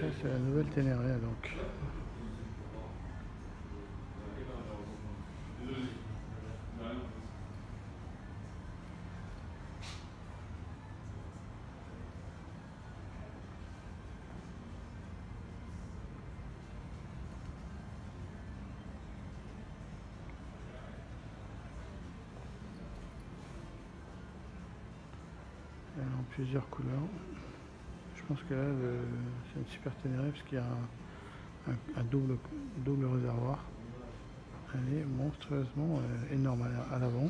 c'est la nouvelle Ténéré, donc. Elle en plusieurs couleurs. Je pense que là, c'est une super Ténéré parce qu'il y a un, double, double réservoir. Elle est monstrueusement euh, énorme à l'avant.